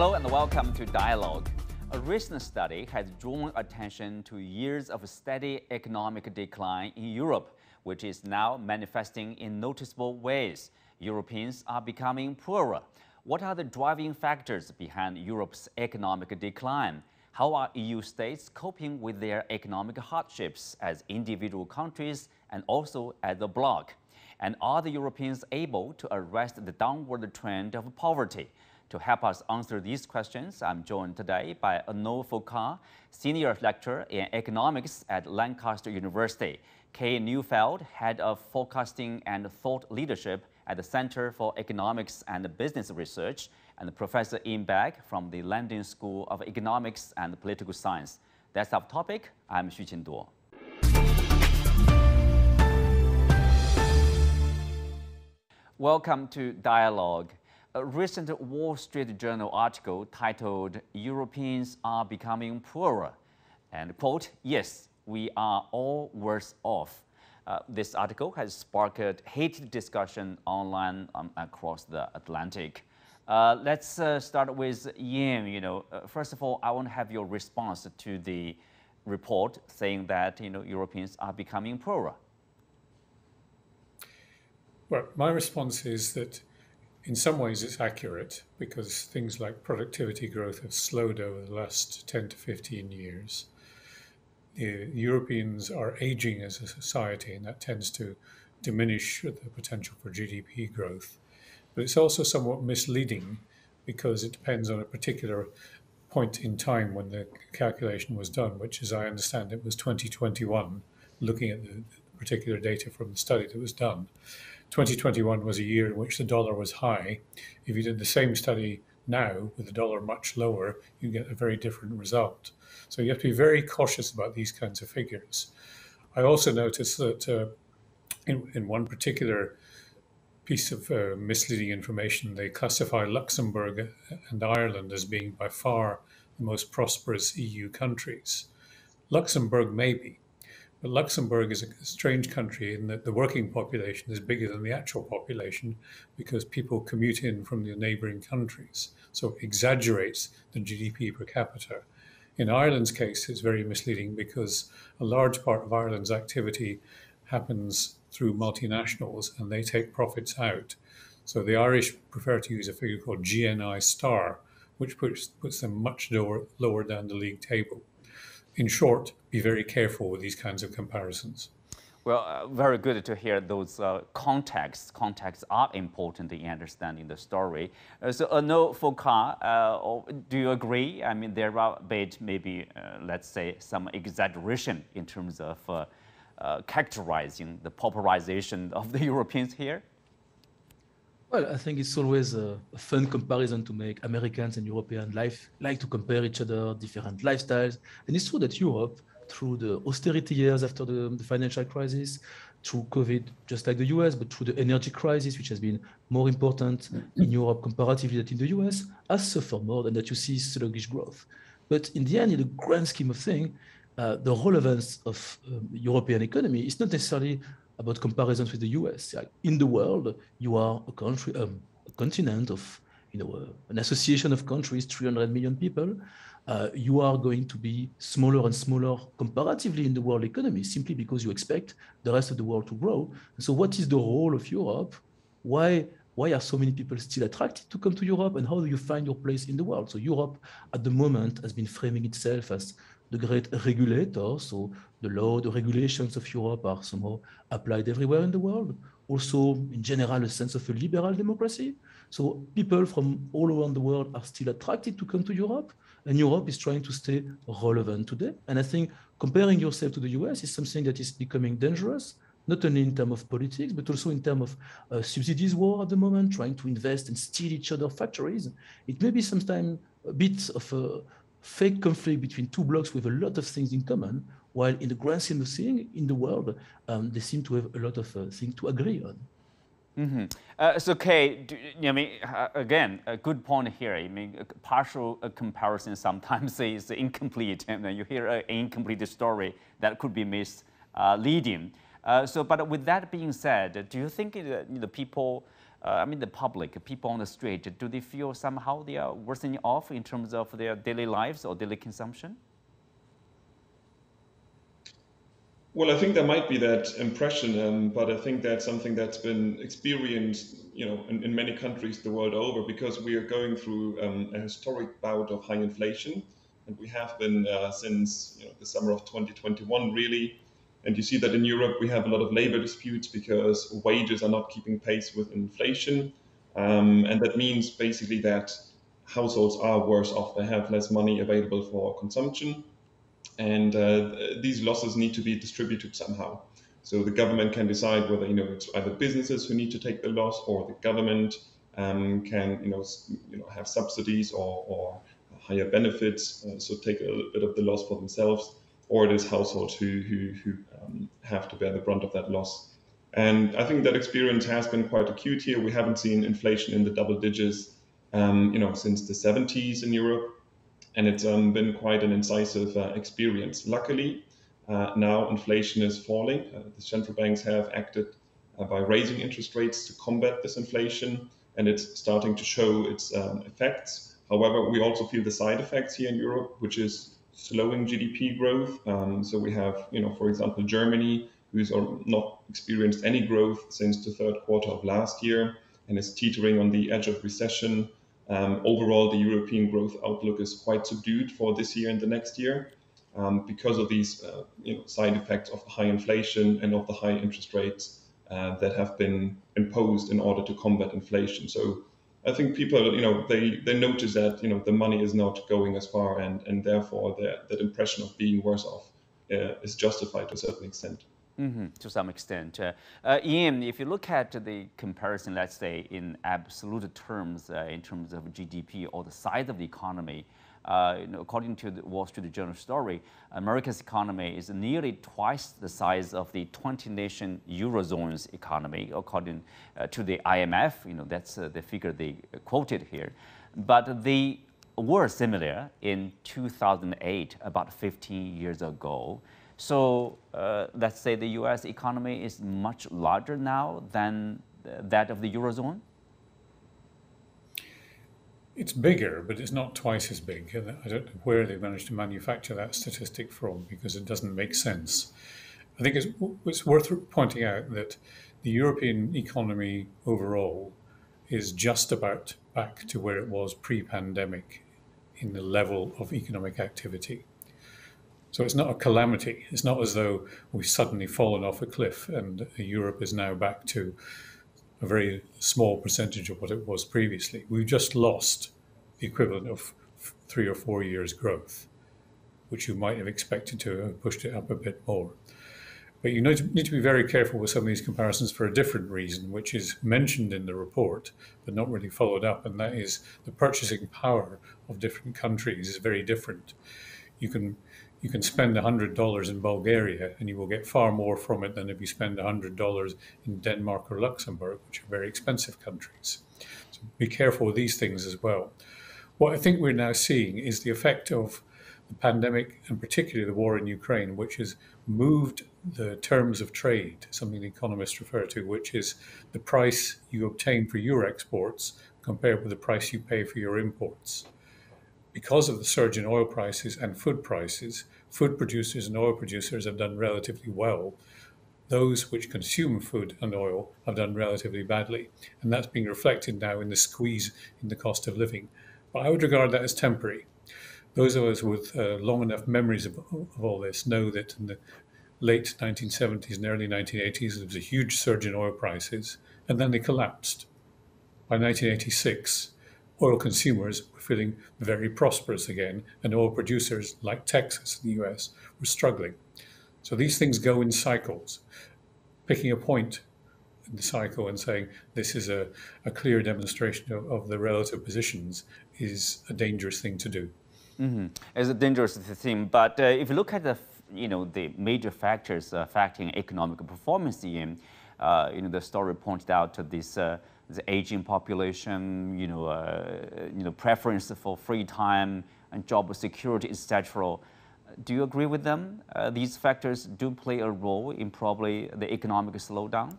Hello and welcome to Dialogue. A recent study has drawn attention to years of steady economic decline in Europe, which is now manifesting in noticeable ways. Europeans are becoming poorer. What are the driving factors behind Europe's economic decline? How are EU states coping with their economic hardships as individual countries and also as a bloc? And are the Europeans able to arrest the downward trend of poverty? To help us answer these questions, I'm joined today by Renaud Foucart, Senior Lecturer in Economics at Lancaster University, Kay Neufeld, Head of Forecasting and Thought Leadership at the Center for Economics and Business Research, and Professor Begg from the London School of Economics and Political Science. That's our topic. I'm Xu Qinduo. Welcome to Dialogue a recent Wall Street Journal article titled Europeans Are Becoming Poorer. And quote, yes, we are all worse off. Uh, this article has sparked heated discussion online um, across the Atlantic. Uh, let's uh, start with Iain. You know, uh, first of all, I want to have your response to the report saying that you know Europeans are becoming poorer. Well, my response is that in some ways it's accurate because things like productivity growth have slowed over the last 10 to 15 years. The Europeans are aging as a society, and that tends to diminish the potential for GDP growth. But it's also somewhat misleading because it depends on a particular point in time when the calculation was done, which, as I understand it, was 2021, looking at the particular data from the study that was done. 2021 was a year in which the dollar was high. If you did the same study now with the dollar much lower, you get a very different result. So you have to be very cautious about these kinds of figures. I also noticed that uh, in, in one particular piece of uh, misleading information, they classify Luxembourg and Ireland as being by far the most prosperous EU countries. Luxembourg may be, but Luxembourg is a strange country in that the working population is bigger than the actual population because people commute in from the neighboring countries. So it exaggerates the GDP per capita. In Ireland's case, it's very misleading because a large part of Ireland's activity happens through multinationals and they take profits out. So the Irish prefer to use a figure called GNI star, which puts, puts them much lower, lower down the league table in short, be very careful with these kinds of comparisons. Well, uh, very good to hear those uh, contexts. Contexts are important in understanding the story. Uh, so, Renaud Foucart, uh, do you agree? I mean, there are a bit, maybe, uh, let's say, some exaggeration in terms of uh, characterizing the popularization of the Europeans here? Well, I think it's always a, a, fun comparison to make. Americans and European life like to compare each other, different lifestyles. And it's true that Europe, through the austerity years after the, the financial crisis, through COVID, just like the US, but through the energy crisis, which has been more important in Europe comparatively than in the US, has suffered more than that you see sluggish growth. But in the end, in the grand scheme of things, uh, the relevance of um, European economy is not necessarily about comparisons with the US. Like in the world, you are a country, um, a continent of, you know, uh, an association of countries, 300 million people. Uh, you are going to be smaller and smaller comparatively in the world economy simply because you expect the rest of the world to grow. So, what is the role of Europe? Why why are so many people still attracted to come to Europe and how do you find your place in the world? So Europe at the moment has been framing itself as the great regulator. So the law, the regulations of Europe are somehow applied everywhere in the world. Also, in general, a sense of a liberal democracy. So people from all around the world are still attracted to come to Europe, and Europe is trying to stay relevant today. And I think comparing yourself to the US is something that is becoming dangerous, not only in terms of politics, but also in terms of uh, subsidies war at the moment, trying to invest and steal each other factories. It may be sometimes a bit of a fake conflict between two blocks with a lot of things in common, while in the grand scheme of things in the world, um, they seem to have a lot of uh, things to agree on. Mm-hmm. Uh, so, Kay, do, I mean, uh, again, a good point here. I mean, partial uh, comparison sometimes is incomplete, and you hear an incomplete story that could be misleading. Uh, so, but with that being said, do you think the people uh, I mean, the public, people on the street, do they feel somehow they are worsening off in terms of their daily lives or daily consumption? Well, I think there might be that impression, um, but I think that's something that's been experienced, you know, in, in many countries the world over, because we are going through um, a historic bout of high inflation, and we have been uh, since you know, the summer of 2021, really. And you see that in Europe we have a lot of labor disputes because wages are not keeping pace with inflation, um, and that means basically that households are worse off; they have less money available for consumption. And uh, these losses need to be distributed somehow. So the government can decide whether you know it's either businesses who need to take the loss, or the government um, can you know you know have subsidies or, or higher benefits, uh, so take a bit of the loss for themselves, or it is households who who, who um, have to bear the brunt of that loss. And I think that experience has been quite acute here. We haven't seen inflation in the double digits, um, you know, since the 70s in Europe and it's um, been quite an incisive uh, experience. Luckily, uh, now inflation is falling. Uh, the central banks have acted uh, by raising interest rates to combat this inflation, and it's starting to show its um, effects. However, we also feel the side effects here in Europe, which is slowing GDP growth. Um, so we have, you know, for example, Germany, who's not experienced any growth since the third quarter of last year and is teetering on the edge of recession. Um, overall, the European growth outlook is quite subdued for this year and the next year um, because of these uh, you know, side effects of high inflation and of the high interest rates uh, that have been imposed in order to combat inflation. So I think people, you know, they, they notice that, you know, the money is not going as far and, and therefore that impression of being worse off uh, is justified to a certain extent. Mm -hmm, to some extent. Uh, uh, Iain, if you look at the comparison, let's say in absolute terms, uh, in terms of GDP or the size of the economy, uh, you know, according to the Wall Street Journal story, America's economy is nearly twice the size of the 20-nation Eurozone's economy, according uh, to the IMF. You know, that's uh, the figure they quoted here. But they were similar in 2008, about 15 years ago. So uh, let's say the US economy is much larger now than that of the Eurozone? It's bigger, but it's not twice as big. I don't know where they managed to manufacture that statistic from because it doesn't make sense. I think it's, it's worth pointing out that the European economy overall is just about back to where it was pre pandemic in the level of economic activity. So it's not a calamity. It's not as though we've suddenly fallen off a cliff and Europe is now back to a very small percentage of what it was previously. We've just lost the equivalent of three or four years' growth, which you might have expected to have pushed it up a bit more. But you need to be very careful with some of these comparisons for a different reason, which is mentioned in the report, but not really followed up, and that is the purchasing power of different countries is very different. You can you can spend $100 in Bulgaria and you will get far more from it than if you spend $100 in Denmark or Luxembourg, which are very expensive countries. So be careful with these things as well. What I think we're now seeing is the effect of the pandemic and particularly the war in Ukraine, which has moved the terms of trade, something economists refer to, which is the price you obtain for your exports compared with the price you pay for your imports because of the surge in oil prices and food prices, food producers and oil producers have done relatively well. Those which consume food and oil have done relatively badly. And that's being reflected now in the squeeze in the cost of living. But I would regard that as temporary. Those of us with uh, long enough memories of, of all this know that in the late 1970s and early 1980s, there was a huge surge in oil prices, and then they collapsed. By 1986, oil consumers were feeling very prosperous again, and oil producers like Texas in the US were struggling. So these things go in cycles. Picking a point in the cycle and saying this is a, a clear demonstration of, of, the relative positions is a dangerous thing to do. Mm-hmm. It's a dangerous thing, but uh, if you look at the you know the major factors affecting economic performance in, uh, you know the story pointed out to this. Uh, the aging population, you know, uh, you know, preference for free time and job security, etc. Do you agree with them? Uh, these factors do play a role in probably the economic slowdown.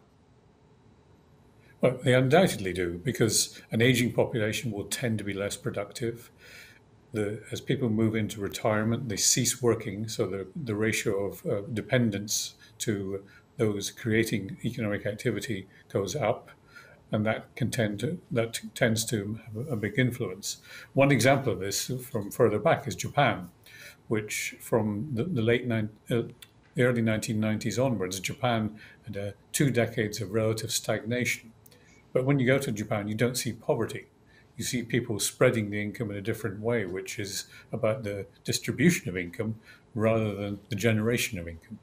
Well, they undoubtedly do, because an aging population will tend to be less productive. The, as people move into retirement, they cease working, so the, the ratio of uh, dependence to those creating economic activity goes up, and that can tend to, that tends to have a big influence. One example of this from further back is Japan, which from the, the late nine, uh, early 1990s onwards, Japan had uh, two decades of relative stagnation but when you go to Japan, you don't see poverty. You see people spreading the income in a different way, which is about the distribution of income rather than the generation of income.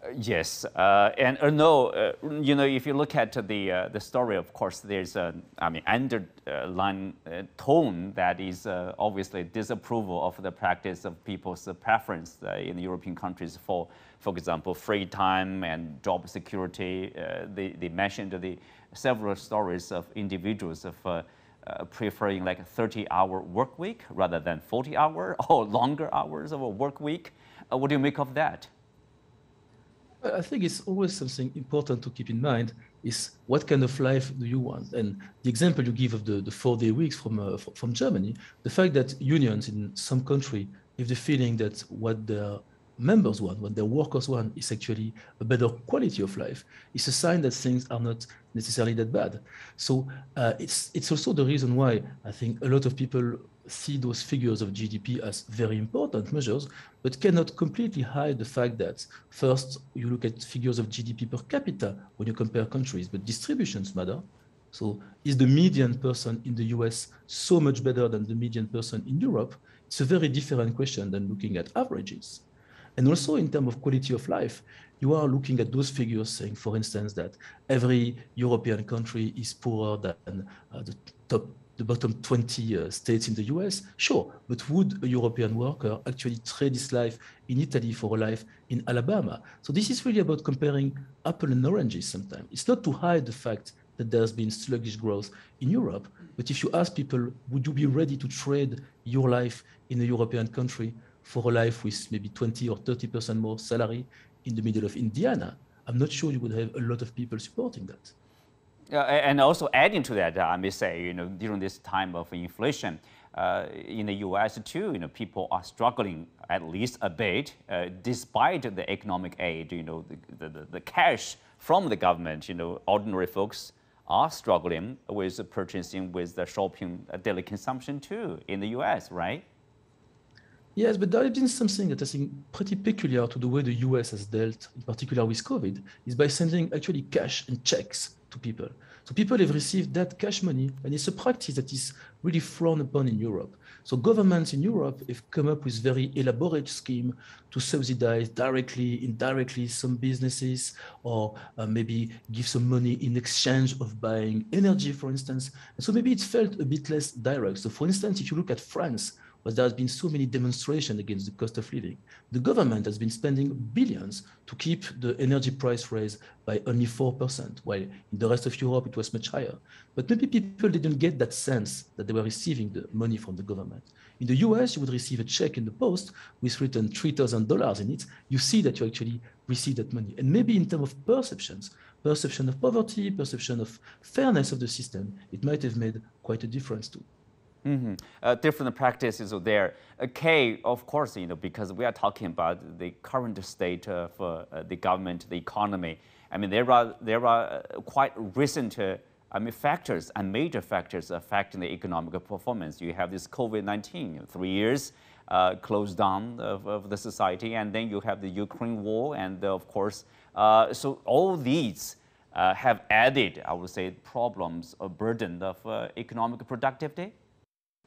Uh, yes, uh, and uh, no, uh, you know, if you look at the uh, the story, of course, there's a, I mean, underlying uh, tone that is obviously disapproval of the practice of people's preference in European countries for, for example, free time and job security. they, they mentioned the several stories of individuals of uh, uh, preferring like a 30-hour work week rather than 40 hour or longer hours of a work week. Uh, what do you make of that? I think it's always something important to keep in mind is what kind of life do you want? And the example you give of the, the four-day weeks from, uh, from Germany, the fact that unions in some country have the feeling that what their members want, what their workers want is actually a better quality of life, it's a sign that things are not necessarily that bad. So uh, it's, it's also the reason why I think a lot of people see those figures of GDP as very important measures, but cannot completely hide the fact that first, you look at figures of GDP per capita when you compare countries, but distributions matter. So is the median person in the US so much better than the median person in Europe? It's a very different question than looking at averages. And also in terms of quality of life, you are looking at those figures saying, for instance, that every European country is poorer than uh, the top, the bottom 20 uh, states in the US. Sure, but would a European worker actually trade his life in Italy for a life in Alabama? So this is really about comparing apple and oranges sometimes. It's not to hide the fact that there's been sluggish growth in Europe, but if you ask people, would you be ready to trade your life in a European country for a life with maybe 20 or 30% more salary in the middle of Indiana, I'm not sure you would have a lot of people supporting that. Uh, and also adding to that, I may say, you know, during this time of inflation, uh, in the U.S. too, you know, people are struggling at least a bit, uh, despite the economic aid. You know, the, the, the, cash from the government. You know, ordinary folks are struggling with purchasing, with the shopping, uh, daily consumption too in the U.S. Right? Yes, but there has been something that I think pretty peculiar to the way the US has dealt, in particular with COVID, is by sending actually cash and checks to people. So people have received that cash money, and it's a practice that is really frowned upon in Europe. So governments in Europe have come up with very elaborate scheme to subsidize directly, indirectly some businesses, or uh, maybe give some money in exchange of buying energy, for instance. And so maybe it felt a bit less direct. So for instance, if you look at France, but there has been so many demonstrations against the cost of living. The government has been spending billions to keep the energy price raise by only 4%, while in the rest of Europe it was much higher. But maybe people didn't get that sense that they were receiving the money from the government. In the US, you would receive a check in the post with written $3,000 in it. You see that you actually receive that money. And maybe in terms of perceptions, perception of poverty, perception of fairness of the system, it might have made quite a difference too. Mm -hmm. uh, different practices there. Uh, Kay, of course, you know, because we are talking about the current state of uh, the government, the economy. I mean, there are there are uh, quite recent, uh, I mean, factors and major factors affecting the economic performance. You have this COVID-19, three years uh, closed down of, of, the society, and then you have the Ukraine war, and of course, so all these. have added, I would say, problems, a burden of economic productivity?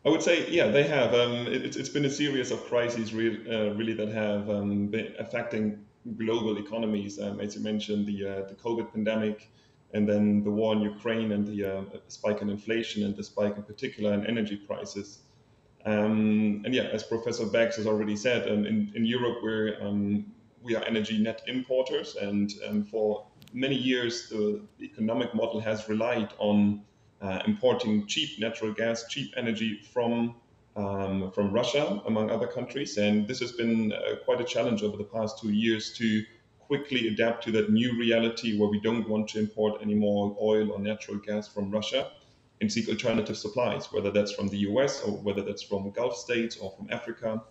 I would say, yeah, they have. Um, it, has been a series of crises re uh, really that have um, been affecting global economies. Um, as you mentioned, the uh, the COVID pandemic, and then the war in Ukraine, and the uh, spike in inflation, and the spike in particular in energy prices. Um, and yeah, as Professor Beggs has already said, um, in, in Europe we're um, we are energy net importers, and for many years the economic model has relied on uh, importing cheap natural gas, cheap energy from um, from Russia, among other countries. And this has been uh, quite a challenge over the past two years to quickly adapt to that new reality where we don't want to import any more oil or natural gas from Russia and seek alternative supplies, whether that's from the US or whether that's from Gulf states or from Africa.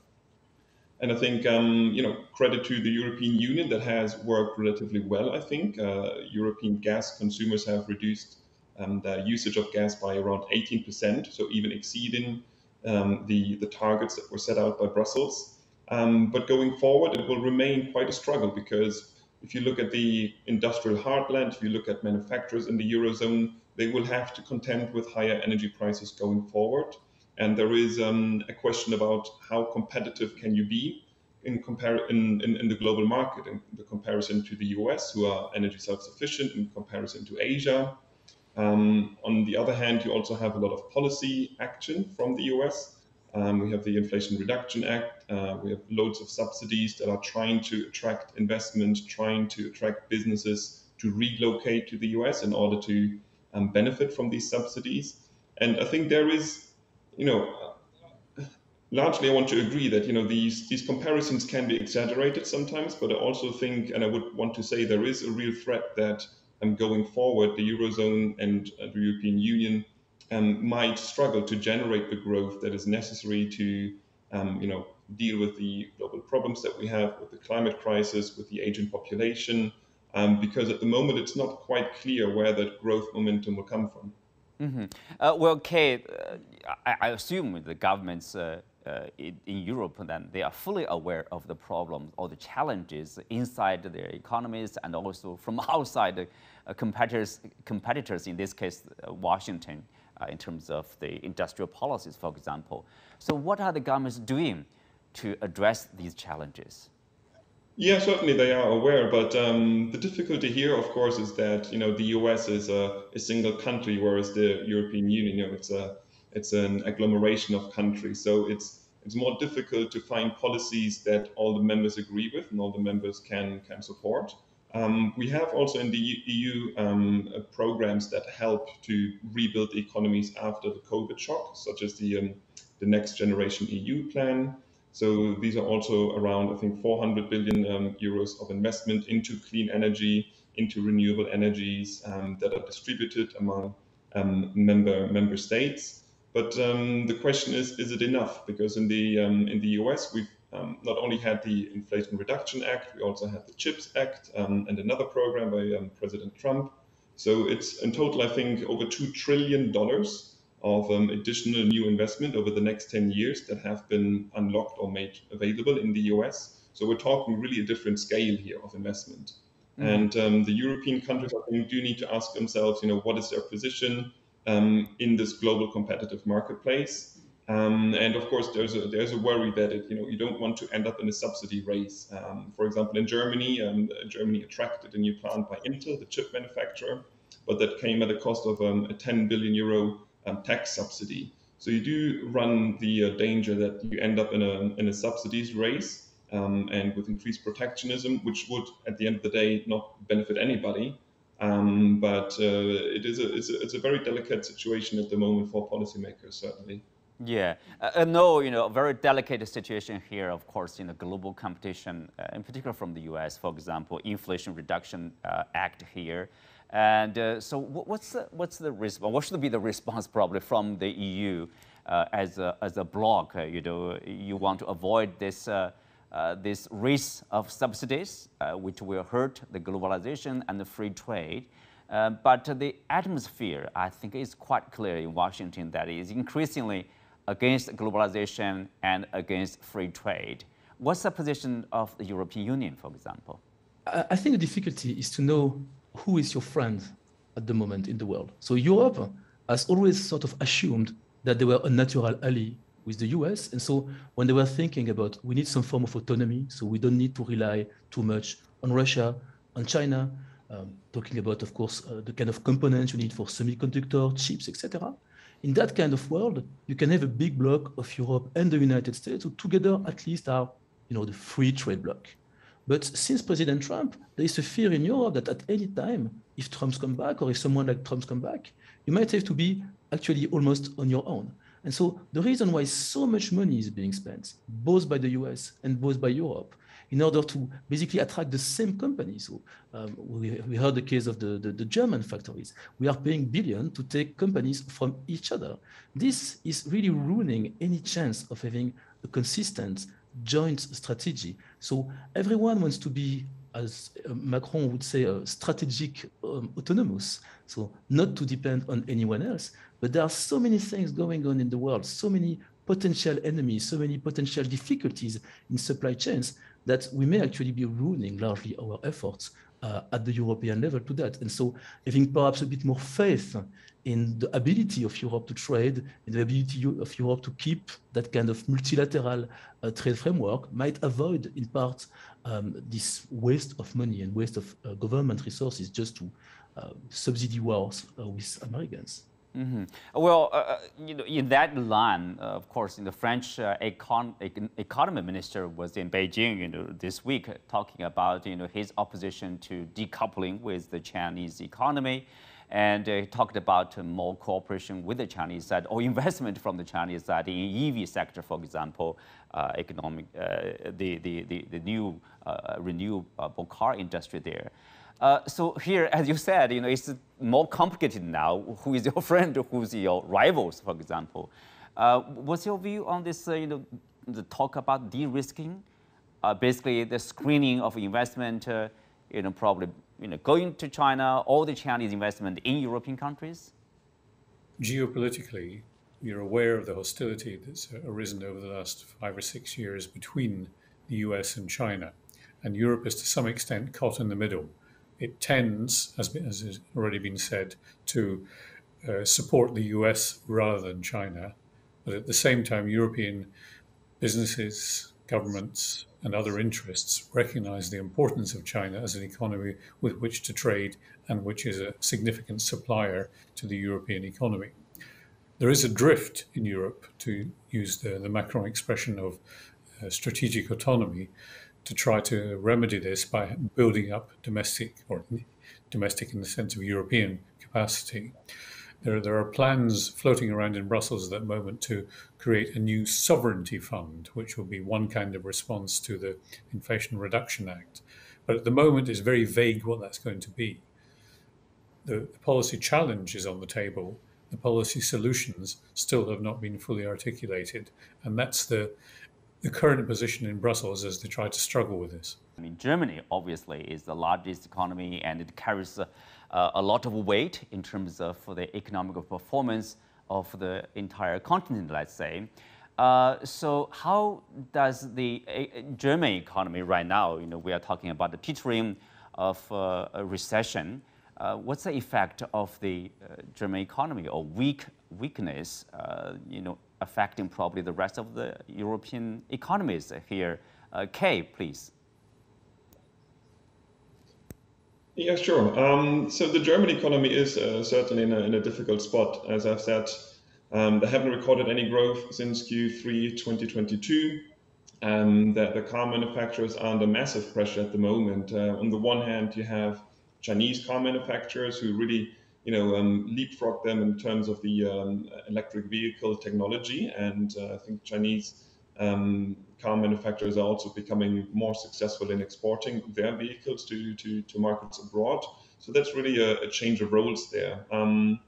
And I think, um, you know, credit to the European Union that has worked relatively well, I think. Uh, European gas consumers have reduced um, the usage of gas by around 18%, so even exceeding um, the, the targets that were set out by Brussels. Um, but going forward, it will remain quite a struggle because if you look at the industrial heartland, if you look at manufacturers in the Eurozone, they will have to contend with higher energy prices going forward. And there is um, a question about how competitive can you be in, in, in, in, the global market, in the comparison to the US, who are energy self-sufficient, in comparison to Asia. Um, on the other hand, you also have a lot of policy action from the US. Um, we have the Inflation Reduction Act. Uh, we have loads of subsidies that are trying to attract investment, trying to attract businesses to relocate to the US in order to um, benefit from these subsidies. And I think there is, you know, largely I want to agree that you know these these comparisons can be exaggerated sometimes, but I also think, and I would want to say, there is a real threat that um, going forward, the eurozone and uh, the European Union um, might struggle to generate the growth that is necessary to, um, you know, deal with the global problems that we have, with the climate crisis, with the aging population, um, because at the moment it's not quite clear where that growth momentum will come from. Mm-hmm. Uh, well, Kay, uh, I, I, assume the governments uh, in, in, Europe then they are fully aware of the problems or the challenges inside their economies and also from outside uh, competitors, competitors, in this case, uh, Washington, in terms of the industrial policies, for example. So, what are the governments doing to address these challenges? Yeah, certainly they are aware, but um, the difficulty here, of course, is that you know the U.S. is a, a, single country, whereas the European Union, you know, it's a it's an agglomeration of countries. So it's it's more difficult to find policies that all the members agree with and all the members can can support. Um, we have also in the EU um, uh, programs that help to rebuild the economies after the COVID shock, such as the um, the Next Generation EU plan. So these are also around, I think, 400 billion um, euros of investment into clean energy, into renewable energies um, that are distributed among um, member member states. But um, the question is, is it enough? Because in the um, in the US, we've um, not only had the Inflation Reduction Act, we also had the CHIPS Act and another program by President Trump. So it's in total, I think, over two trillion dollars of um, additional new investment over the next 10 years that have been unlocked or made available in the US. So we're talking really a different scale here of investment. Mm-hmm. And um, the European countries, I think, do need to ask themselves, you know, what is their position um, in this global competitive marketplace? Um, and of course, there's a there's a worry that it, you know you don't want to end up in a subsidy race. Um, for example, in Germany, um, Germany attracted a new plant by Intel, the chip manufacturer, but that came at the cost of a 10 billion euro um, tax subsidy. So you do run the uh, danger that you end up in a, in a subsidies race um, and with increased protectionism, which would, at the end of the day, not benefit anybody. Um, but uh, it is a, it's, a, it's a very delicate situation at the moment for policymakers, certainly. Yeah, uh, no, you know, a very delicate situation here, of course, in the global competition, uh, in particular from the U.S., for example, Inflation Reduction uh, Act here. And uh, so, what's the, what's the response? What should be the response probably from the EU uh, as a as a bloc? Uh, you know, you want to avoid this. Uh, uh, this race of subsidies, uh, which will hurt the globalization and the free trade. but the atmosphere, I think, is quite clear in Washington that is increasingly against globalization and against free trade. What's the position of the European Union, for example? I think the difficulty is to know who is your friend at the moment in the world. So Europe has always sort of assumed that they were a natural ally with the US. And so when they were thinking about we need some form of autonomy, so we don't need to rely too much on Russia, on China, um, talking about, of course, uh, the kind of components you need for semiconductor chips, etc. In that kind of world, you can have a big block of Europe and the United States who together at least are, you know, the free trade bloc. But since President Trump, there is a fear in Europe that at any time, if Trump's come back or if someone like Trump's come back, you might have to be actually almost on your own. And so the reason why so much money is being spent, both by the US and both by Europe, in order to basically attract the same companies. So um, we, we heard the case of the, the, the German factories. We are paying billion to take companies from each other. This is really ruining any chance of having a consistent joint strategy. So everyone wants to be, as uh, Macron would say, uh, strategic um, autonomous. So not to depend on anyone else. But there are so many things going on in the world, so many potential enemies, so many potential difficulties in supply chains that we may actually be ruining largely our efforts uh, at the European level to that. And so having perhaps a bit more faith in the ability of Europe to trade, in the ability of Europe to keep that kind of multilateral uh, trade framework might avoid in part um, this waste of money and waste of uh, government resources just to uh, subsidy wars uh, with Americans. Mm -hmm. Well, uh, uh, you know, in that line, of course, in the French econ economy minister was in Beijing, you know, this week, talking about you know his opposition to decoupling with the Chinese economy, and he talked about more cooperation with the Chinese side or investment from the Chinese side in EV sector, for example, uh, economic, the, the the the new renewable car industry there. Uh, so here, as you said, you know, it's more complicated now. Who is your friend? Who's your rivals, for example? Uh, what's your view on this? Uh, you know, the talk about de-risking, uh, basically the screening of investment. Uh, you know, probably you know going to China, all the Chinese investment in European countries. Geopolitically, you're aware of the hostility that's arisen over the last five or six years between the U.S. and China, and Europe is to some extent caught in the middle it tends, as, as has already been said, to uh, support the US rather than China. But at the same time, European businesses, governments, and other interests recognize the importance of China as an economy with which to trade and which is a significant supplier to the European economy. There is a drift in Europe, to use the, the Macron expression of uh, strategic autonomy, to try to remedy this by building up domestic or domestic in the sense of European capacity. There, there are plans floating around in Brussels at that moment to create a new sovereignty fund, which will be one kind of response to the Inflation Reduction Act. But at the moment, it's very vague what that's going to be. The, the policy challenge is on the table. The policy solutions still have not been fully articulated. And that's the the current position in Brussels as they try to struggle with this? I mean, Germany obviously is the largest economy and it carries a, uh, a lot of weight in terms of the economic performance of the entire continent, let's say. Uh, so how does the uh, German economy right now, you know, we are talking about the teetering of uh, a recession. Uh, what's the effect of the uh, German economy or weak weakness, you know, affecting probably the rest of the European economies here. Uh, Kay, please. Yeah, sure. Um, so the German economy is uh, certainly in a, in a, difficult spot. As I've said, um, they haven't recorded any growth since Q3 2022. Um, the car manufacturers are under massive pressure at the moment. Uh, on the one hand, you have Chinese car manufacturers who really you know, um, leapfrog them in terms of the um, electric vehicle technology. And uh, I think Chinese um, car manufacturers are also becoming more successful in exporting their vehicles to, to, to markets abroad. So that's really a, a change of roles there. Um,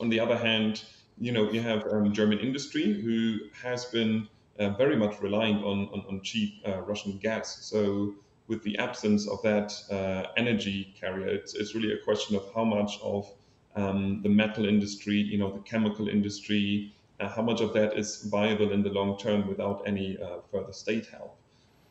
on the other hand, you know, you have um, German industry who has been uh, very much relying on, on, on cheap uh, Russian gas. So with the absence of that uh, energy carrier, it's, it's really a question of how much of um, the metal industry, you know, the chemical industry, how much of that is viable in the long term without any uh, further state help.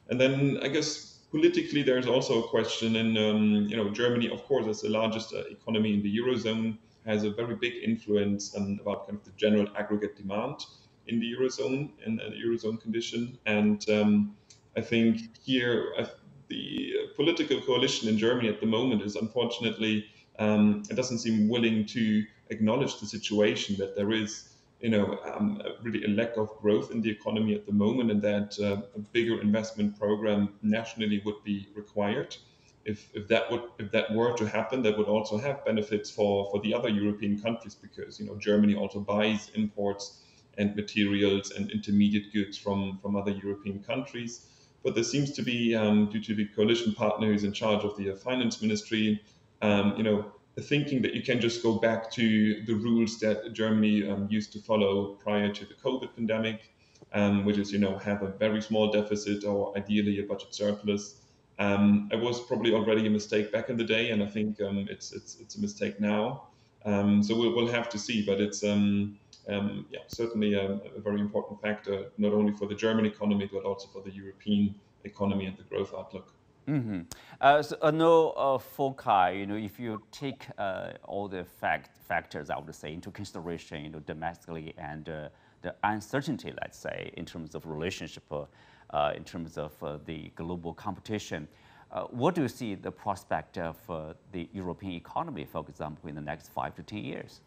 And then I guess politically, there's also a question in, um, you know, Germany, of course, as the largest uh, economy in the Eurozone, has a very big influence on about kind of the general aggregate demand in the Eurozone, in the Eurozone condition. And um, I think here, I, the political coalition in Germany at the moment is unfortunately um, it doesn't seem willing to acknowledge the situation that there is, you know, um, really a lack of growth in the economy at the moment, and that uh, a bigger investment program nationally would be required. If, if that would if that were to happen, that would also have benefits for for the other European countries because you know Germany also buys imports and materials and intermediate goods from from other European countries. but there seems to be, um, due to the coalition partner who's in charge of the finance ministry, um, you know, thinking that you can just go back to the rules that Germany um, used to follow prior to the COVID pandemic, um, which is, you know, have a very small deficit or ideally a budget surplus. Um, it was probably already a mistake back in the day, and I think um, it's it's it's a mistake now. Um, so we'll, we'll have to see, but it's um, yeah certainly a, a very important factor not only for the German economy but also for the European economy and the growth outlook. Mm-hmm. Uh, so, uh, no, uh, foci, you know, if you take uh, all the fact, factors, I would say, into consideration, you know, domestically and uh, the uncertainty, let's say, in terms of relationship, uh, in terms of the global competition, what do you see the prospect of the European economy, for example, in the next five to 10 years?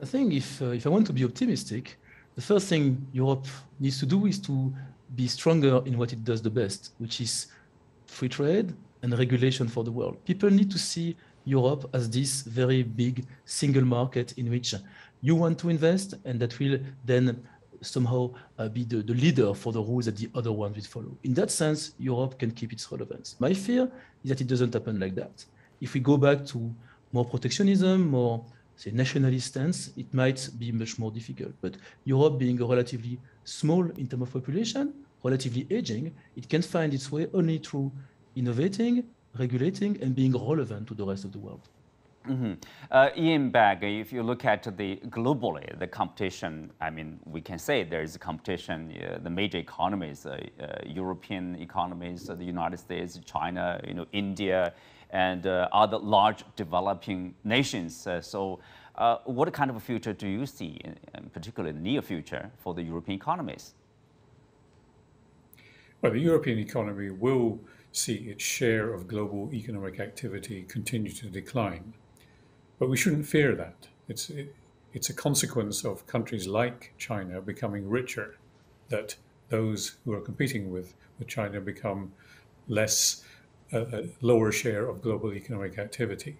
I think if, if I want to be optimistic, the first thing Europe needs to do is to be stronger in what it does the best, which is free trade and regulation for the world. People need to see Europe as this very big single market in which you want to invest and that will then somehow uh, be the, the leader for the rules that the other ones will follow. In that sense, Europe can keep its relevance. My fear is that it doesn't happen like that. If we go back to more protectionism, more say nationalist stance, it might be much more difficult. But Europe being a relatively small in terms of population, relatively aging, it can find its way only through innovating, regulating, and being relevant to the rest of the world. Mm-hmm. Uh, Iain Begg, if you look at the globally, the competition, I mean, we can say there is a competition. Uh, the major economies, uh, uh European economies, uh, the United States, China, you know, India, and uh, other large developing nations. so, what kind of a future do you see, in, in near future, for the European economies? Well, the European economy will see its share of global economic activity continue to decline. But we shouldn't fear that. It's, it, it's a consequence of countries like China becoming richer that those who are competing with, with China become less, uh, a lower share of global economic activity.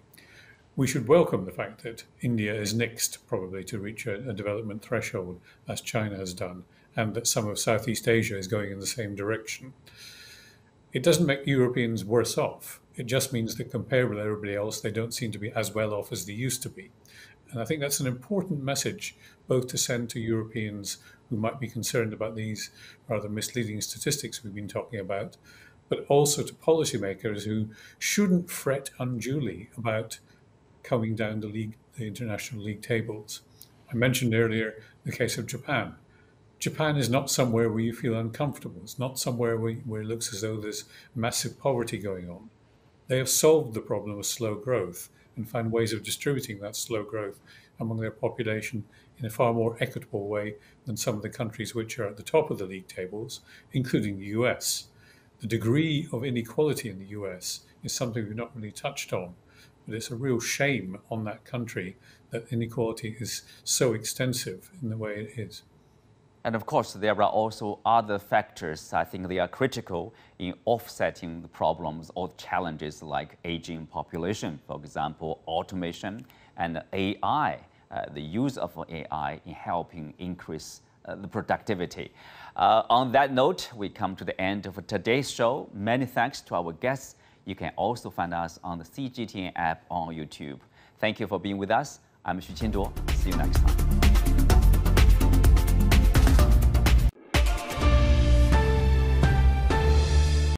We should welcome the fact that India is next, probably, to reach a, a development threshold, as China has done, and that some of Southeast Asia is going in the same direction. It doesn't make Europeans worse off. It just means that compared with everybody else, they don't seem to be as well off as they used to be. And I think that's an important message, both to send to Europeans who might be concerned about these rather misleading statistics we've been talking about, but also to policymakers who shouldn't fret unduly about coming down the league, the international league tables. I mentioned earlier the case of Japan. Japan is not somewhere where you feel uncomfortable. It's not somewhere where, where it looks as though there's massive poverty going on. They have solved the problem of slow growth and found ways of distributing that slow growth among their population in a far more equitable way than some of the countries which are at the top of the league tables, including the US. The degree of inequality in the US is something we've not really touched on, but it's a real shame on that country that inequality is so extensive in the way it is. And of course, there are also other factors I think they are critical in offsetting the problems or challenges like aging population, for example, automation and AI, uh, the use of AI in helping increase the productivity. Uh, on that note, we come to the end of today's show. Many thanks to our guests. You can also find us on the CGTN app on YouTube. Thank you for being with us. I'm Xu Qinduo. See you next time.